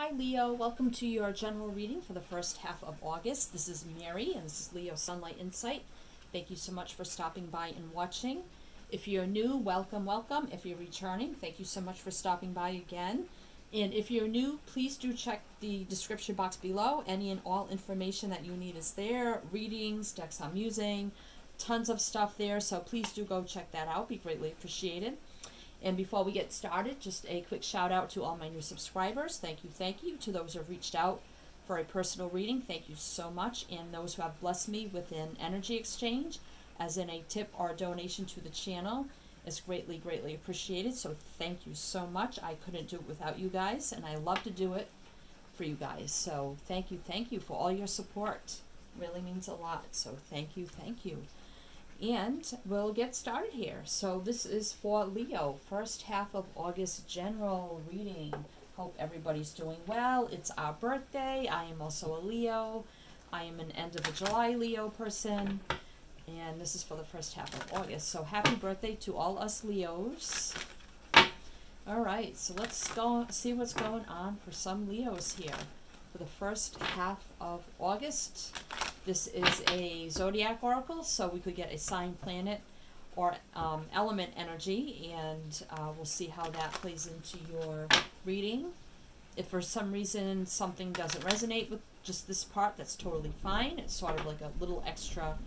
Hi Leo, welcome to your general reading for the first half of August. This is Mary and this is Leo Sunlight Insight. Thank you so much for stopping by and watching. If you're new, welcome, welcome. If you're returning, thank you so much for stopping by again. And if you're new, please do check the description box below. Any and all information that you need is there. Readings, decks I'm using, tons of stuff there. So please do go check that out. Be greatly appreciated. And before we get started, just a quick shout out to all my new subscribers. Thank you, thank you. To those who have reached out for a personal reading, thank you so much. And those who have blessed me with an energy exchange, as in a tip or a donation to the channel, is greatly, greatly appreciated. So thank you so much. I couldn't do it without you guys, and I love to do it for you guys. So thank you, thank you for all your support. Really means a lot. So thank you, thank you. And we'll get started here. So this is for Leo, first half of August general reading. Hope everybody's doing well. It's our birthday. I am also a Leo. I am an end of the July Leo person. And this is for the first half of August. So happy birthday to all us Leos. All right, so let's go see what's going on for some Leos here for the first half of August. This is a zodiac oracle, so we could get a sign planet or um, element energy, and uh, we'll see how that plays into your reading. If for some reason something doesn't resonate with just this part, that's totally fine. It's sort of like a little extra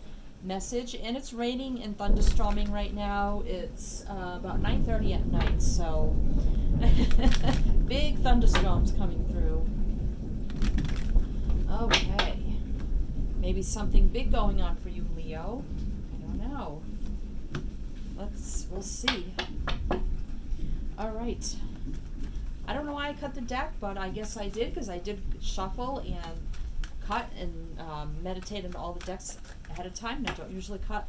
message, and it's raining and thunderstorming right now. It's uh, about 9.30 at night, so big thunderstorms coming through. Okay. Maybe something big going on for you, Leo. I don't know. Let's, we'll see. All right. I don't know why I cut the deck, but I guess I did because I did shuffle and cut and um, meditate on all the decks ahead of time. And I don't usually cut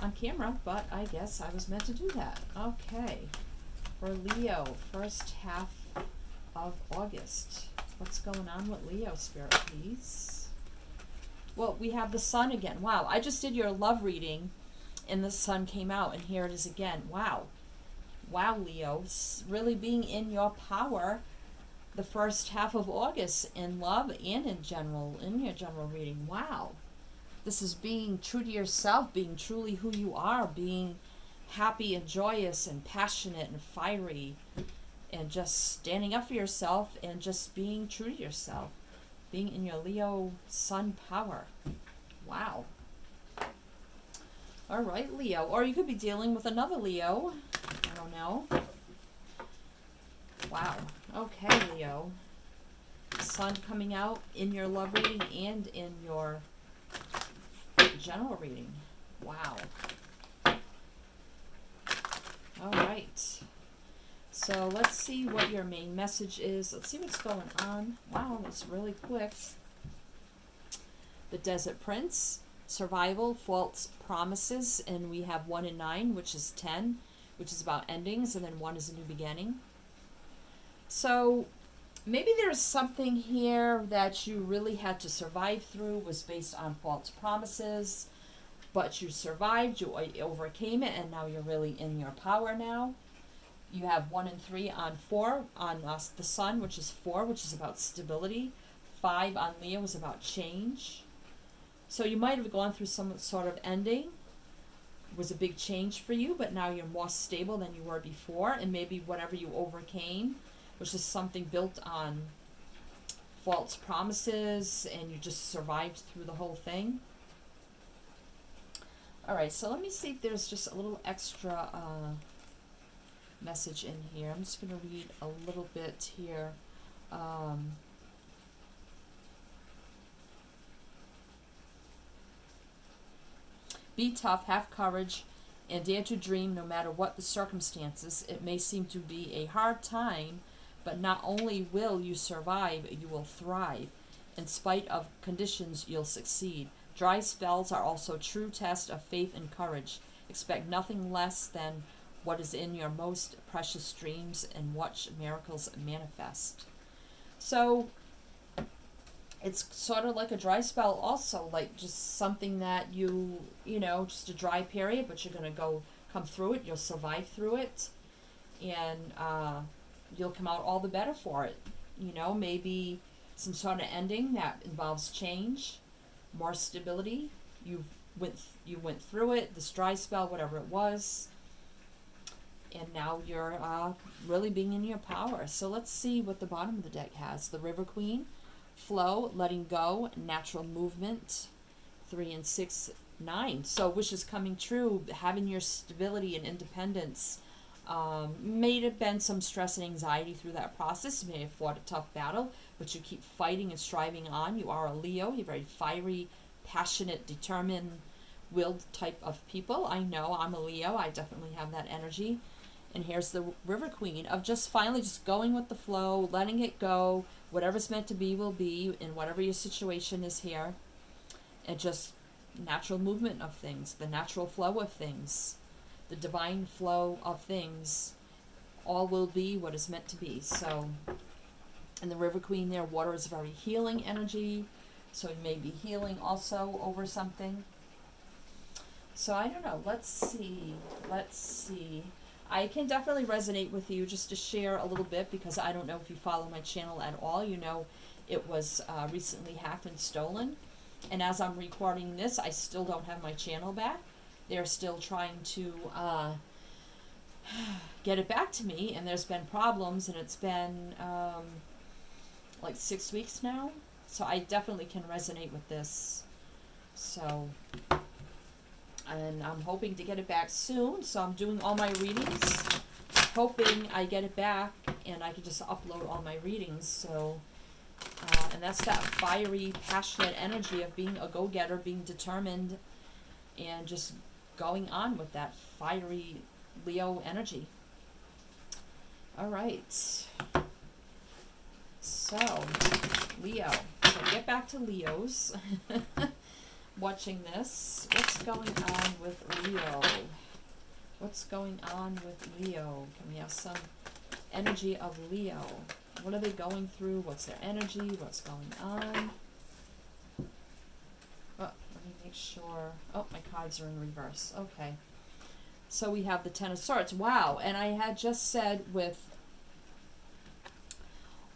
on camera, but I guess I was meant to do that. Okay. For Leo, first half of August. What's going on with Leo, Spirit, please? Well, we have the sun again. Wow, I just did your love reading and the sun came out and here it is again. Wow. Wow, Leo. Really being in your power the first half of August in love and in general, in your general reading. Wow. This is being true to yourself, being truly who you are, being happy and joyous and passionate and fiery and just standing up for yourself and just being true to yourself being in your Leo sun power. Wow. All right, Leo. Or you could be dealing with another Leo. I don't know. Wow. Okay, Leo. Sun coming out in your love reading and in your general reading. Wow. All right. So let's see what your main message is. Let's see what's going on. Wow, that's really quick. The Desert Prince, Survival, False Promises, and we have 1 and 9, which is 10, which is about endings, and then 1 is a new beginning. So maybe there's something here that you really had to survive through, was based on false promises, but you survived, you overcame it, and now you're really in your power now you have one and three on four on uh, the sun, which is four, which is about stability. Five on Leo is about change. So you might have gone through some sort of ending. It was a big change for you, but now you're more stable than you were before, and maybe whatever you overcame was just something built on false promises, and you just survived through the whole thing. All right, so let me see if there's just a little extra. Uh, message in here. I'm just going to read a little bit here. Um, be tough, have courage, and dare to dream no matter what the circumstances. It may seem to be a hard time, but not only will you survive, you will thrive. In spite of conditions, you'll succeed. Dry spells are also true test of faith and courage. Expect nothing less than what is in your most precious dreams and watch miracles manifest. So it's sort of like a dry spell also, like just something that you, you know, just a dry period, but you're going to go come through it, you'll survive through it, and uh, you'll come out all the better for it. you know, maybe some sort of ending that involves change, more stability. You went you went through it, this dry spell, whatever it was, and now you're uh, really being in your power. So let's see what the bottom of the deck has. The River Queen, flow, letting go, natural movement, three and six, nine. So wishes coming true, having your stability and independence. Um, may have been some stress and anxiety through that process. You may have fought a tough battle, but you keep fighting and striving on. You are a Leo. You're very fiery, passionate, determined, willed type of people. I know I'm a Leo. I definitely have that energy. And here's the River Queen of just finally just going with the flow, letting it go. Whatever's meant to be will be, and whatever your situation is here. And just natural movement of things, the natural flow of things, the divine flow of things. All will be what is meant to be. So, and the River Queen there, water is very healing energy. So it may be healing also over something. So I don't know. Let's see. Let's see. I can definitely resonate with you just to share a little bit because I don't know if you follow my channel at all. You know, it was uh, recently hacked and stolen. And as I'm recording this, I still don't have my channel back. They're still trying to uh, get it back to me, and there's been problems, and it's been um, like six weeks now. So I definitely can resonate with this. So and I'm hoping to get it back soon. So I'm doing all my readings, hoping I get it back and I can just upload all my readings. So, uh, and that's that fiery, passionate energy of being a go-getter, being determined, and just going on with that fiery Leo energy. All right. So, Leo. So get back to Leos. watching this. What's going on with Leo? What's going on with Leo? Can we have some energy of Leo? What are they going through? What's their energy? What's going on? Oh, let me make sure. Oh, my cards are in reverse. Okay. So we have the Ten of Swords. Wow. And I had just said with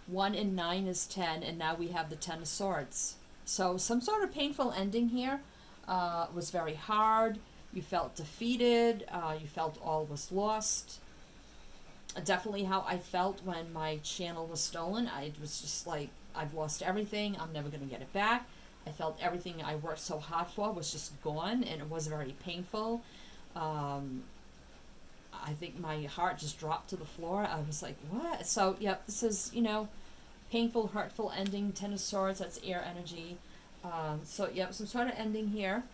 1 and 9 is 10, and now we have the Ten of Swords. So some sort of painful ending here uh, was very hard. You felt defeated. Uh, you felt all was lost. Definitely how I felt when my channel was stolen. I was just like, I've lost everything. I'm never going to get it back. I felt everything I worked so hard for was just gone, and it was very painful. Um, I think my heart just dropped to the floor. I was like, what? So, yep, this is, you know, painful, hurtful ending. Ten of Swords, that's air energy. Um, so, yep, some sort of ending here.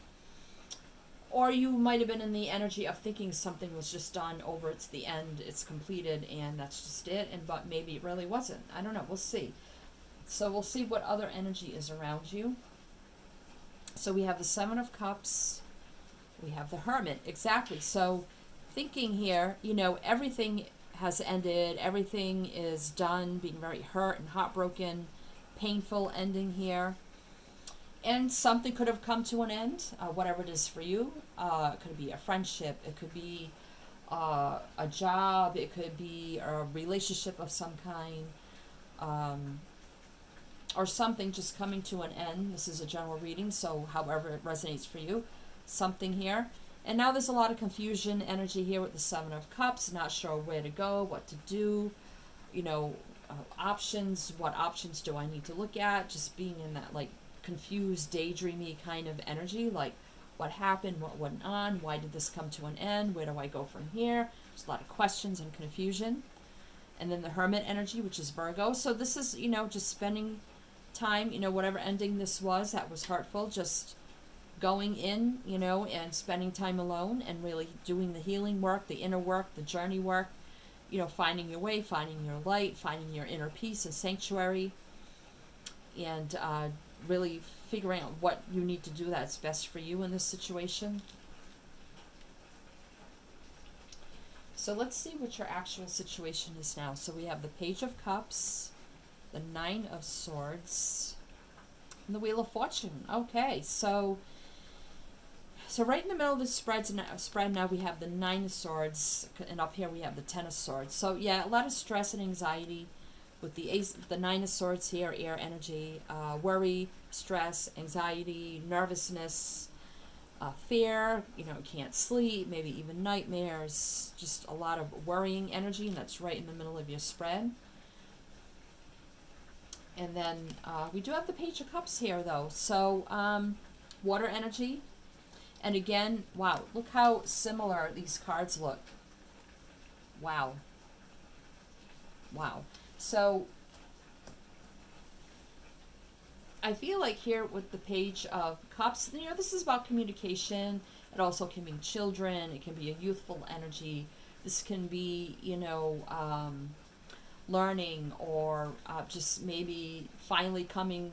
Or you might have been in the energy of thinking something was just done over, it's the end, it's completed, and that's just it. And But maybe it really wasn't. I don't know. We'll see. So we'll see what other energy is around you. So we have the Seven of Cups. We have the Hermit. Exactly. So thinking here, you know, everything has ended. Everything is done, being very hurt and heartbroken, painful ending here. And something could have come to an end, uh, whatever it is for you. Uh, it could be a friendship, it could be uh, a job, it could be a relationship of some kind, um, or something just coming to an end. This is a general reading, so however it resonates for you, something here. And now there's a lot of confusion energy here with the Seven of Cups, not sure where to go, what to do, you know, uh, options, what options do I need to look at, just being in that like confused, daydreamy kind of energy, like what happened, what went on, why did this come to an end, where do I go from here? There's a lot of questions and confusion. And then the Hermit energy, which is Virgo. So this is, you know, just spending time, you know, whatever ending this was that was hurtful, just going in, you know, and spending time alone and really doing the healing work, the inner work, the journey work, you know, finding your way, finding your light, finding your inner peace and sanctuary, and uh, really figuring out what you need to do that's best for you in this situation. So let's see what your actual situation is now. So we have the Page of Cups, the Nine of Swords, and the Wheel of Fortune. Okay, so so right in the middle of the spreads spread now we have the Nine of Swords, and up here we have the Ten of Swords. So yeah, a lot of stress and anxiety with the ace, the nine of swords here, air energy, uh, worry, stress, anxiety, nervousness, uh, fear, you know, can't sleep, maybe even nightmares, just a lot of worrying energy, and that's right in the middle of your spread. And then uh, we do have the Page of Cups here, though. So, um, water energy. And again, wow, look how similar these cards look. Wow. Wow. So, I feel like here with the Page of Cups, you know, this is about communication. It also can be children. It can be a youthful energy. This can be, you know, um, learning or uh, just maybe finally coming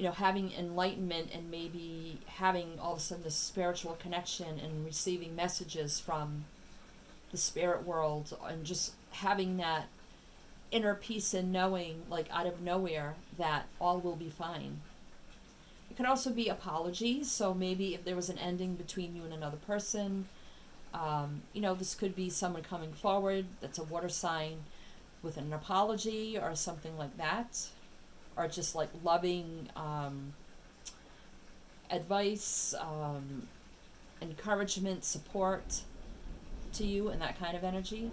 you know having enlightenment and maybe having all of a sudden this spiritual connection and receiving messages from the spirit world and just having that inner peace and knowing like out of nowhere that all will be fine. It could also be apologies. So maybe if there was an ending between you and another person um, you know this could be someone coming forward that's a water sign with an apology or something like that, or just like loving um, advice, um, encouragement, support to you, and that kind of energy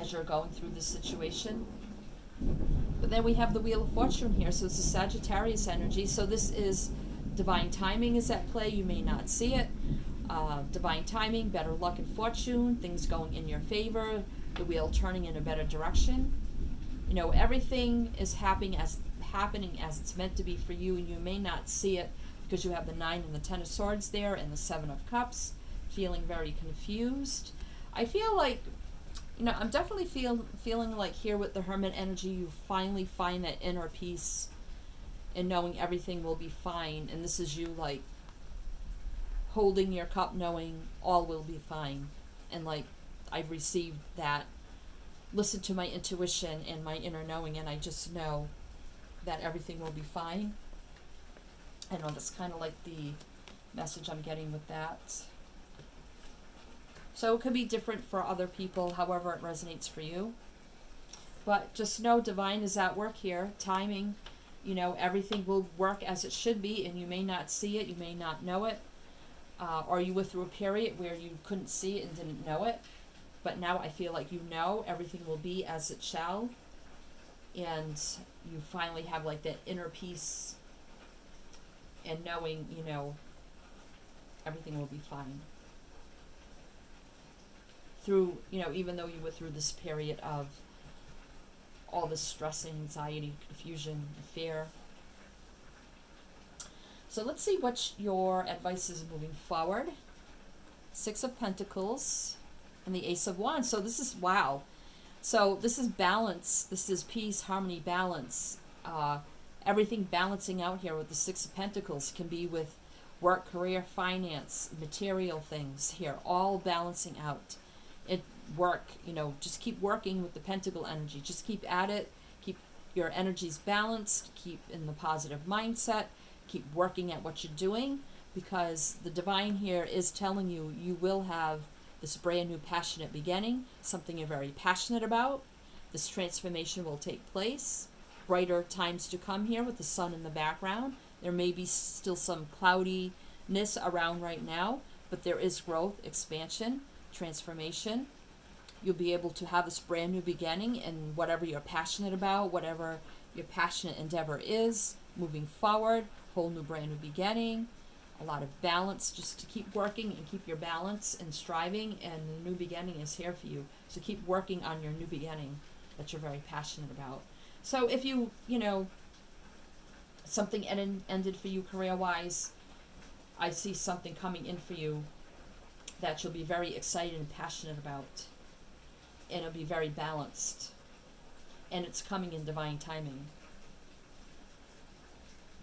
as you're going through this situation. But then we have the Wheel of Fortune here, so it's a Sagittarius energy. So this is divine timing is at play. You may not see it. Uh, divine timing, better luck and fortune, things going in your favor, the wheel turning in a better direction. You know, everything is happening as happening as it's meant to be for you, and you may not see it because you have the nine and the ten of swords there and the seven of cups, feeling very confused. I feel like you know, I'm definitely feel feeling like here with the hermit energy, you finally find that inner peace and knowing everything will be fine. And this is you like holding your cup, knowing all will be fine, and like I've received that. Listen to my intuition and my inner knowing, and I just know that everything will be fine. I know that's kind of like the message I'm getting with that. So it could be different for other people, however it resonates for you. But just know divine is at work here. Timing, you know, everything will work as it should be, and you may not see it, you may not know it. Uh, or you went through a period where you couldn't see it and didn't know it but now I feel like you know everything will be as it shall, and you finally have like that inner peace and knowing, you know, everything will be fine. Through, you know, even though you went through this period of all this stress, anxiety, confusion, fear. So let's see what your advice is moving forward. Six of Pentacles and the Ace of Wands. So this is, wow. So this is balance. This is peace, harmony, balance. Uh, everything balancing out here with the Six of Pentacles can be with work, career, finance, material things here, all balancing out. It work, you know, just keep working with the Pentacle energy. Just keep at it. Keep your energies balanced. Keep in the positive mindset. Keep working at what you're doing because the divine here is telling you you will have this brand new passionate beginning, something you're very passionate about. This transformation will take place. Brighter times to come here with the sun in the background. There may be still some cloudiness around right now, but there is growth, expansion, transformation. You'll be able to have this brand new beginning in whatever you're passionate about, whatever your passionate endeavor is, moving forward, whole new brand new beginning a lot of balance just to keep working and keep your balance and striving and the new beginning is here for you. So keep working on your new beginning that you're very passionate about. So if you you know something ended, ended for you career wise i see something coming in for you that you'll be very excited and passionate about. And it'll be very balanced. And it's coming in divine timing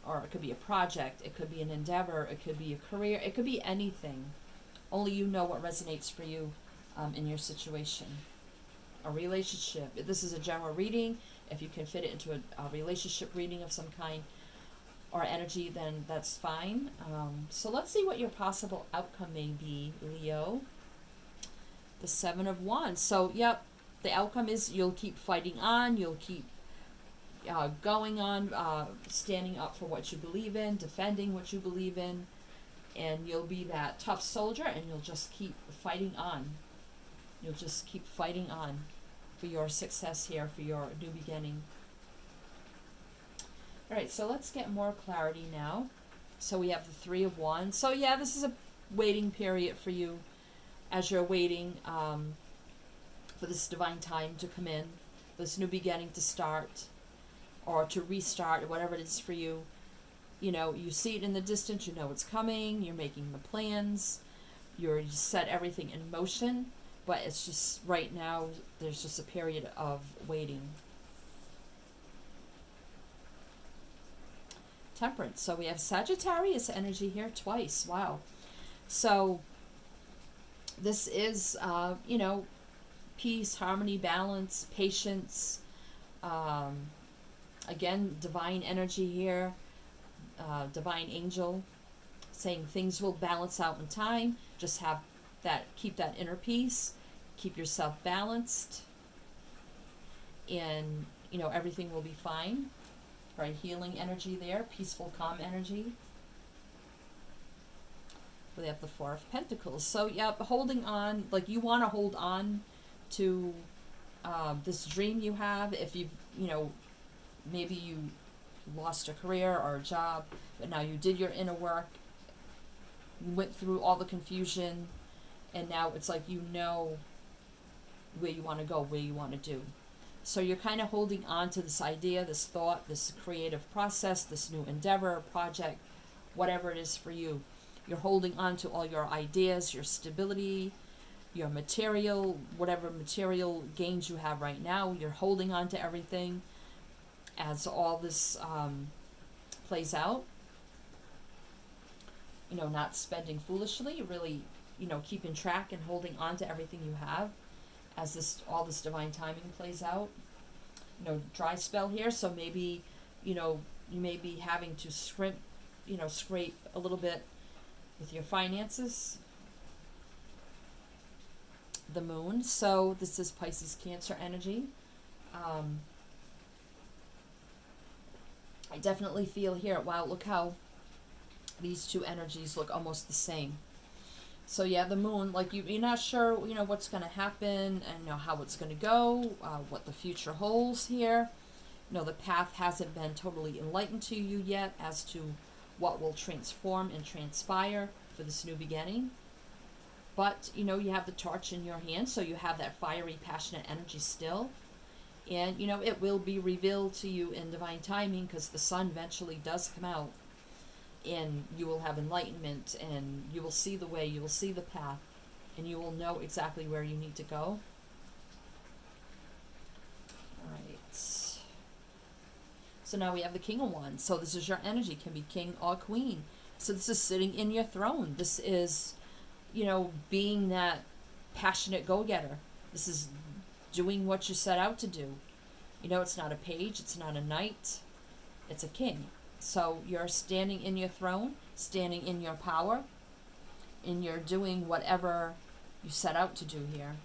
or it could be a project, it could be an endeavor, it could be a career, it could be anything. Only you know what resonates for you um, in your situation. A relationship. This is a general reading. If you can fit it into a, a relationship reading of some kind or energy, then that's fine. Um, so let's see what your possible outcome may be, Leo. The Seven of Wands. So, yep, the outcome is you'll keep fighting on, you'll keep uh, going on, uh, standing up for what you believe in, defending what you believe in, and you'll be that tough soldier and you'll just keep fighting on. You'll just keep fighting on for your success here, for your new beginning. All right, so let's get more clarity now. So we have the Three of Wands. So yeah, this is a waiting period for you as you're waiting um, for this divine time to come in, this new beginning to start or to restart, or whatever it is for you. You know, you see it in the distance, you know it's coming, you're making the plans, you're you set everything in motion, but it's just right now, there's just a period of waiting. Temperance. So we have Sagittarius energy here twice. Wow. So this is, uh, you know, peace, harmony, balance, patience. Um, again, divine energy here, uh, divine angel, saying things will balance out in time. Just have that, keep that inner peace, keep yourself balanced, and you know everything will be fine. Right, healing energy there, peaceful, calm energy. We have the Four of Pentacles. So, yeah, holding on, like you want to hold on to um, this dream you have. If you've, you know, maybe you lost a career or a job, but now you did your inner work, went through all the confusion, and now it's like you know where you want to go, where you want to do. So you're kind of holding on to this idea, this thought, this creative process, this new endeavor, project, whatever it is for you. You're holding on to all your ideas, your stability, your material, whatever material gains you have right now. You're holding on to everything as all this um, plays out. You know, not spending foolishly, really, you know, keeping track and holding on to everything you have as this all this divine timing plays out. You know, dry spell here, so maybe, you know, you may be having to scrimp, you know, scrape a little bit with your finances. The moon, so this is Pisces Cancer energy. Um, I definitely feel here, wow, look how these two energies look almost the same. So yeah, the moon, like you, you're not sure, you know, what's going to happen and you know how it's going to go, uh, what the future holds here. You know, the path hasn't been totally enlightened to you yet as to what will transform and transpire for this new beginning. But, you know, you have the torch in your hand, so you have that fiery, passionate energy still. And, you know, it will be revealed to you in divine timing because the sun eventually does come out. And you will have enlightenment and you will see the way, you will see the path, and you will know exactly where you need to go. Alright. So now we have the King of Wands. So this is your energy, can be king or queen. So this is sitting in your throne. This is, you know, being that passionate go-getter. This is doing what you set out to do. You know, it's not a page, it's not a knight, it's a king. So you're standing in your throne, standing in your power, and you're doing whatever you set out to do here.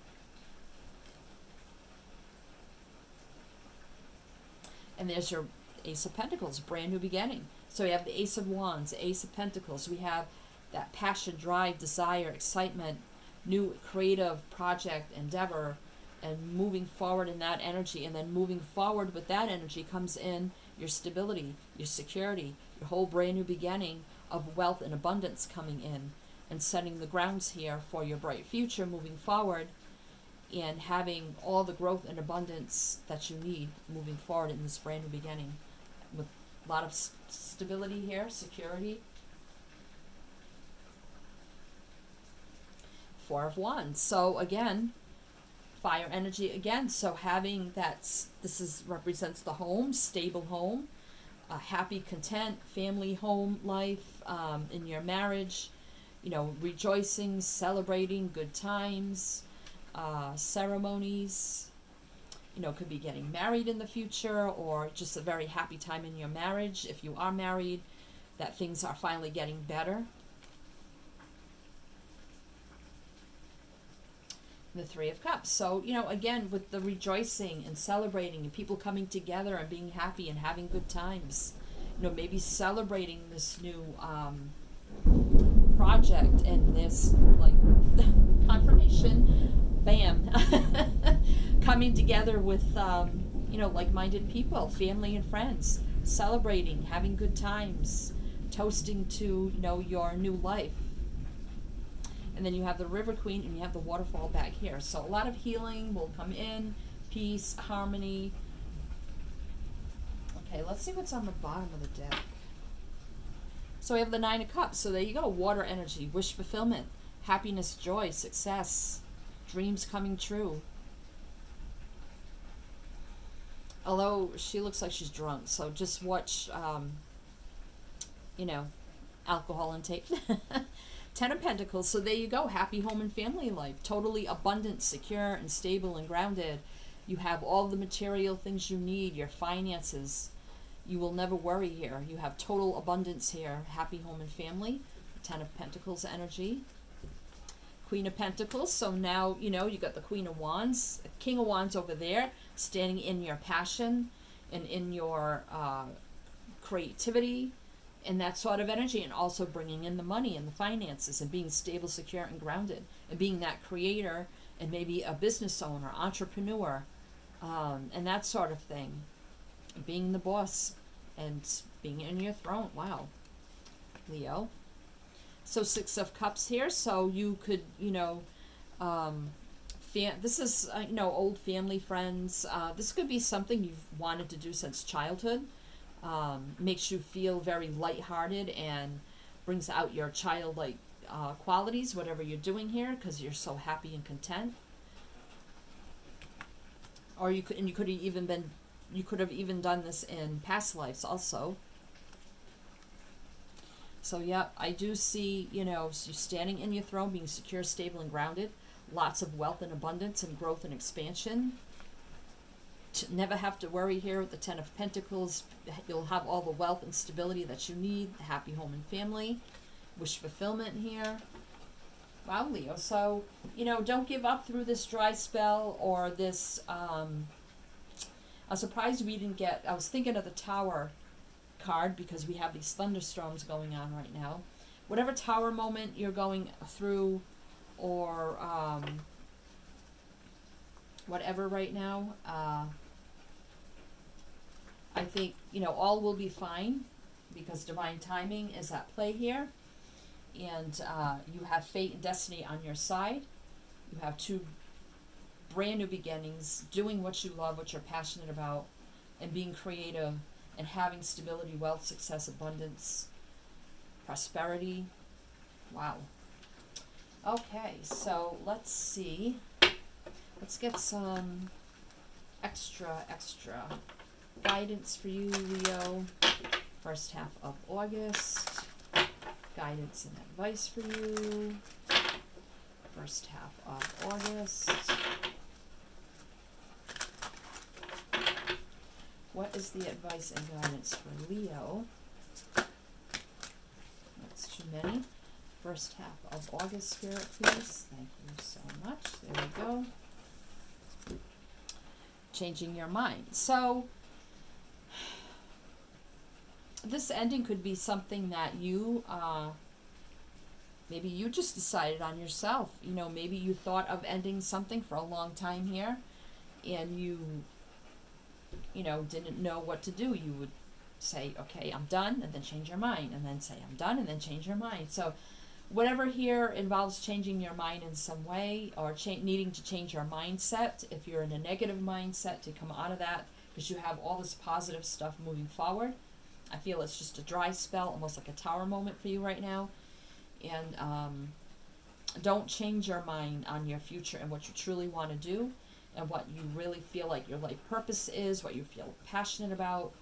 And there's your Ace of Pentacles, brand new beginning. So we have the Ace of Wands, Ace of Pentacles. We have that passion, drive, desire, excitement, new creative project, endeavor, and moving forward in that energy and then moving forward with that energy comes in your stability your security your whole brand new beginning of wealth and abundance coming in and setting the grounds here for your bright future moving forward and having all the growth and abundance that you need moving forward in this brand new beginning. With a lot of stability here security. Four of wands. So again fire energy again. So having that, this is represents the home, stable home, a happy, content family home life um, in your marriage, you know, rejoicing, celebrating, good times, uh, ceremonies. You know, could be getting married in the future or just a very happy time in your marriage. If you are married, that things are finally getting better the Three of Cups. So, you know, again, with the rejoicing and celebrating and people coming together and being happy and having good times, you know, maybe celebrating this new um, project and this, like, confirmation, bam, coming together with, um, you know, like minded people, family and friends, celebrating, having good times, toasting to, you know, your new life and then you have the River Queen and you have the waterfall back here. So a lot of healing will come in, peace, harmony. Okay, let's see what's on the bottom of the deck. So we have the Nine of Cups. So there you go. Water energy, wish fulfillment, happiness, joy, success, dreams coming true. Although she looks like she's drunk, so just watch, um, you know, alcohol intake. Ten of Pentacles. So there you go. Happy home and family life. Totally abundant, secure, and stable and grounded. You have all the material things you need, your finances. You will never worry here. You have total abundance here. Happy home and family. Ten of Pentacles energy. Queen of Pentacles. So now, you know, you got the Queen of Wands, King of Wands over there, standing in your passion and in your uh, creativity, and that sort of energy and also bringing in the money and the finances and being stable secure and grounded and being that creator and maybe a business owner entrepreneur um, and that sort of thing. Being the boss and being in your throne. Wow. Leo. So six of cups here. So you could you know um, this is uh, you know old family friends. Uh, this could be something you've wanted to do since childhood um, makes you feel very lighthearted and brings out your childlike uh, qualities, whatever you're doing here, because you're so happy and content. Or you could, and you could have even been, you could have even done this in past lives also. So yeah, I do see, you know, you standing in your throne, being secure, stable, and grounded. Lots of wealth and abundance and growth and expansion never have to worry here with the Ten of Pentacles. You'll have all the wealth and stability that you need, happy home and family, wish fulfillment here. Wow, Leo. So, you know, don't give up through this dry spell or this. Um, I'm surprised we didn't get. I was thinking of the Tower card because we have these thunderstorms going on right now. Whatever Tower moment you're going through or um, whatever right now, uh, I think, you know, all will be fine because divine timing is at play here. And uh, you have fate and destiny on your side. You have two brand new beginnings, doing what you love, what you're passionate about, and being creative and having stability, wealth, success, abundance, prosperity. Wow. Okay, so let's see. Let's get some extra, extra guidance for you, Leo. First half of August. Guidance and advice for you. First half of August. What is the advice and guidance for Leo? That's too many. First half of August, Spirit, please. Thank you so much. There we go. Changing your mind. So, this ending could be something that you uh, maybe you just decided on yourself. You know maybe you thought of ending something for a long time here and you you know didn't know what to do. You would say okay i'm done and then change your mind and then say i'm done and then change your mind. So whatever here involves changing your mind in some way or needing to change your mindset if you're in a negative mindset to come out of that because you have all this positive stuff moving forward I feel it's just a dry spell, almost like a tower moment for you right now. And um, don't change your mind on your future and what you truly want to do and what you really feel like your life purpose is, what you feel passionate about,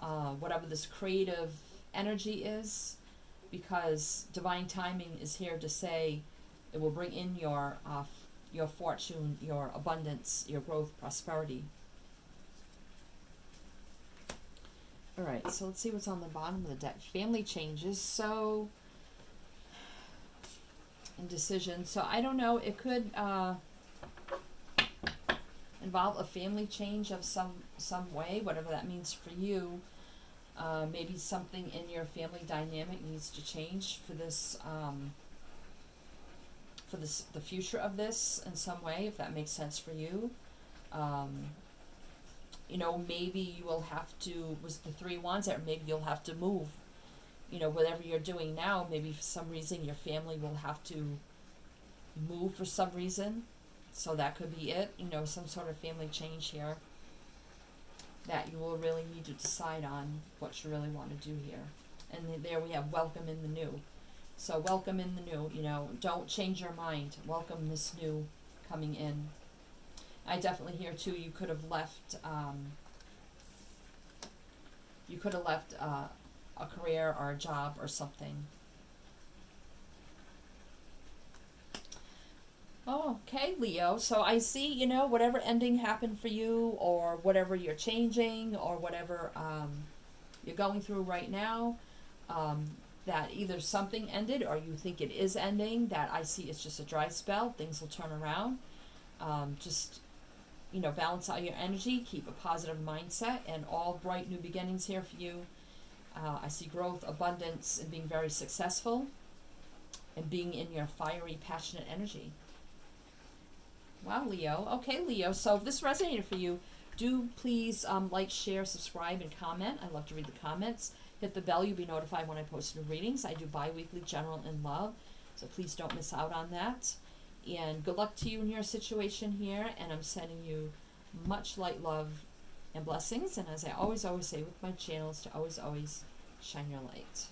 uh, whatever this creative energy is, because divine timing is here to say it will bring in your uh, your fortune, your abundance, your growth, prosperity. All right, so let's see what's on the bottom of the deck. Family changes. So, indecision. So I don't know. It could. Uh, involve a family change of some some way, whatever that means for you. Uh, maybe something in your family dynamic needs to change for this um, for this the future of this in some way, if that makes sense for you. Um, you know, maybe you will have to was the three wands there. Maybe you'll have to move. You know, whatever you're doing now, maybe for some reason your family will have to move for some reason. So that could be it. You know, some sort of family change here that you will really need to decide on what you really want to do here. And there we have welcome in the new. So welcome in the new, you know, don't change your mind. Welcome this new coming in. I definitely hear too, you could have left, um, you could have left uh, a career or a job or something. Oh, okay, Leo. So I see, you know, whatever ending happened for you, or whatever you're changing, or whatever um, you're going through right now, um, that either something ended or you think it is ending, that I see it's just a dry spell, things will turn around. Um, just, you know, balance out your energy, keep a positive mindset, and all bright new beginnings here for you. Uh, I see growth, abundance, and being very successful, and being in your fiery, passionate energy. Wow, Leo. Okay, Leo. So if this resonated for you, do please um, like, share, subscribe, and comment. I love to read the comments. Hit the bell. You'll be notified when I post new readings. I do bi-weekly general and love, so please don't miss out on that. And good luck to you in your situation here. And I'm sending you much light, love, and blessings. And as I always, always say with my channels, to always, always shine your light.